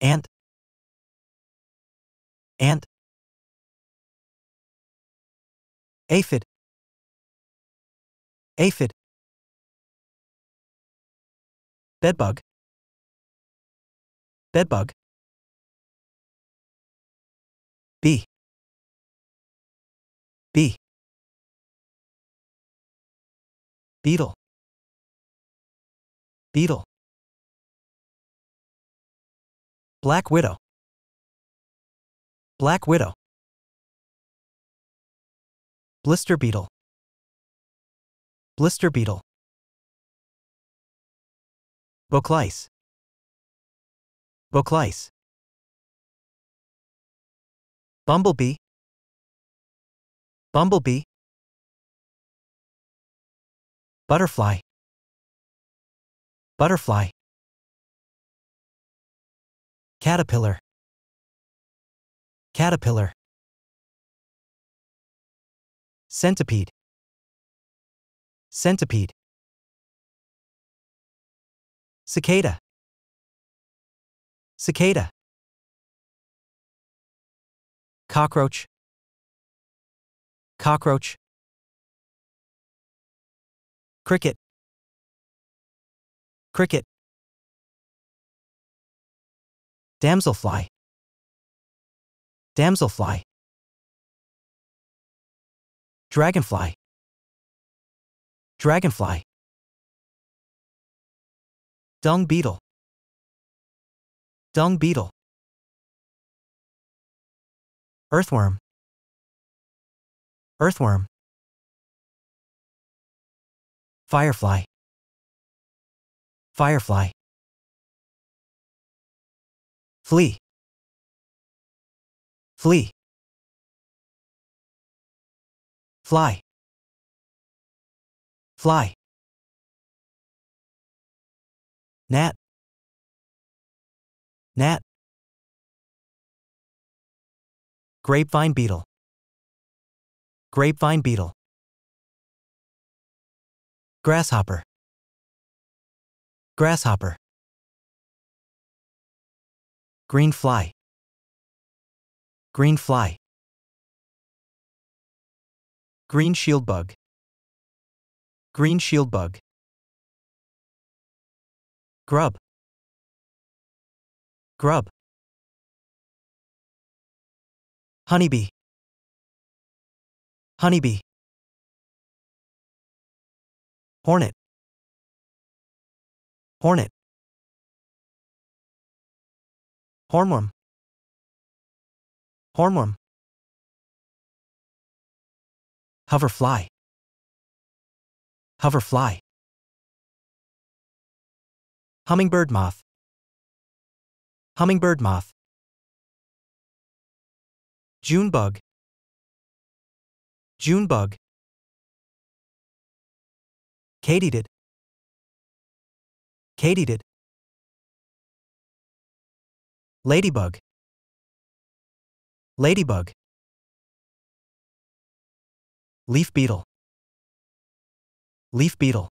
ant ant aphid. Aphid. Bedbug. Bedbug. Bee bee beetle. Beetle black widow black widow blister beetle blister beetle Booklice. Booklice. Bumblebee. Bumblebee. Butterfly. Butterfly. Caterpillar. Caterpillar. Centipede. Centipede. Cicada. Cicada. Cockroach. Cockroach. Cricket. Cricket. Damselfly. Damselfly. Dragonfly. Dragonfly. Dung beetle. Dung beetle. Earthworm. Earthworm. Firefly. Firefly. Flea. Flea. Fly. Fly. Gnat. Gnat. Grapevine beetle. Grapevine beetle. Grasshopper. Grasshopper. Green fly. Green fly. Green shield bug. Green shield bug. Grub. Grub. Honeybee. Honeybee. Hornet. Hornet. Hornworm. Hornworm. Hoverfly. Hoverfly. Hummingbird moth. Hummingbird moth. June bug. June bug. Katydid. Katydid. Ladybug. Ladybug. Leaf beetle. Leaf beetle.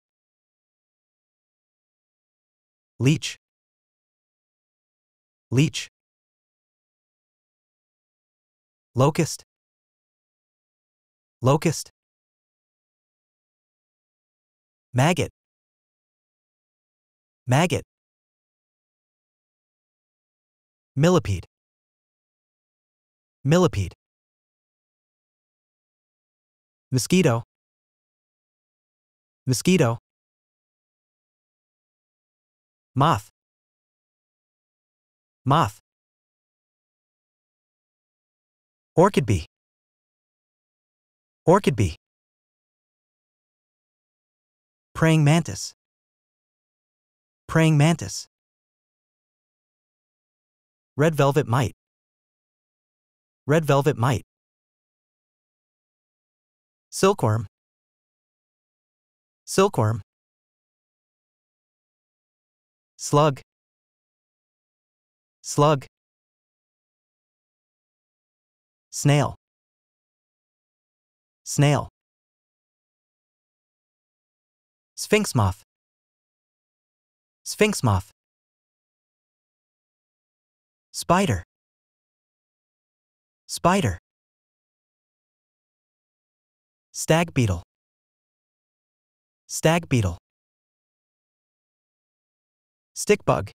Leech. Leech. Locust. Locust. Maggot. Maggot. Millipede. Millipede. Mosquito. Mosquito. Moth. Moth. Orchid bee. Orchid bee. Praying mantis. Praying mantis. Red velvet mite. Red velvet mite. Silkworm. Silkworm. Slug. Slug. Snail. Snail. Sphinx moth. Sphinx moth. Spider. Spider. Stag beetle. Stag beetle. Stick bug.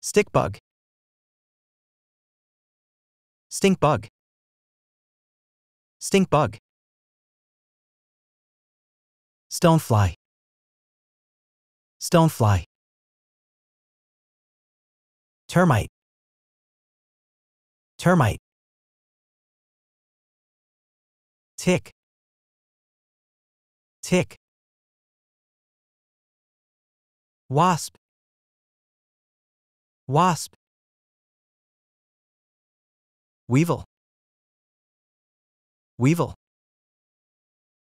Stick bug. Stink bug. Stink bug. Stonefly. Stonefly. Termite. Termite. Tick. Tick. Wasp. Wasp. Weevil. Weevil.